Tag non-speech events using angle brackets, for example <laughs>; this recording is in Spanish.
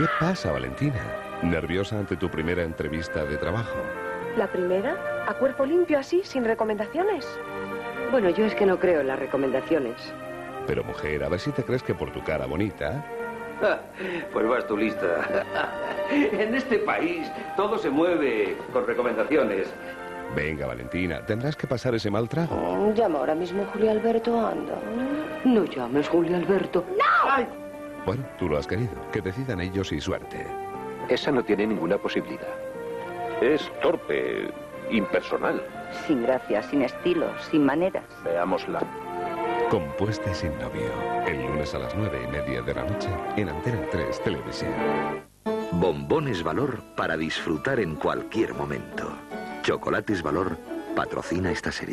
¿Qué pasa, Valentina? ¿Nerviosa ante tu primera entrevista de trabajo? ¿La primera? ¿A cuerpo limpio así, sin recomendaciones? Bueno, yo es que no creo en las recomendaciones. Pero mujer, a ver si te crees que por tu cara bonita... Pues vas tú lista. <laughs> En este país todo se mueve con recomendaciones. Venga, Valentina, tendrás que pasar ese mal trago. Mm, Llama ahora mismo Julio Alberto, anda. No llames, Julio Alberto. Bueno, tú lo has querido. Que decidan ellos y suerte. Esa no tiene ninguna posibilidad. Es torpe, impersonal. Sin gracia, sin estilo, sin maneras. Veámosla. Compuesta y sin novio. El lunes a las nueve y media de la noche en Antena 3 Televisión. Bombones Valor para disfrutar en cualquier momento. Chocolates Valor patrocina esta serie.